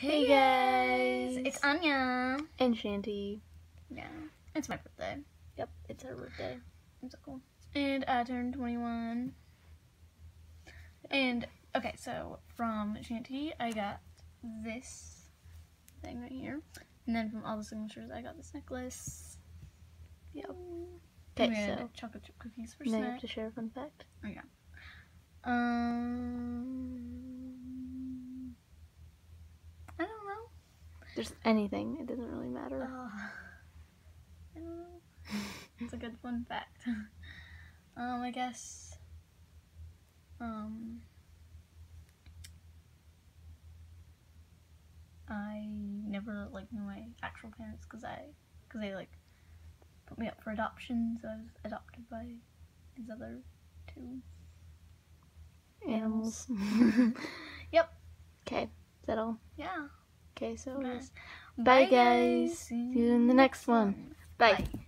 Hey guys! It's Anya. and Shanty. Yeah, it's my birthday. Yep, it's her birthday. I'm so cool. And I turned 21. And, okay, so from Shanty, I got this thing right here. And then from all the signatures, I got this necklace. Yep. Okay, so chocolate chip cookies for now you snack. have to share a fun fact. Oh, yeah. Um, Just anything. It doesn't really matter. I don't know. It's a good fun fact. um, I guess. Um, I never like knew my actual parents because I, because they like put me up for adoption, so I was adopted by these other two. Animals. Yep. Okay, is that all? Yeah. Okay, so yes. Bye, guys. See you in the next one. Bye. Bye.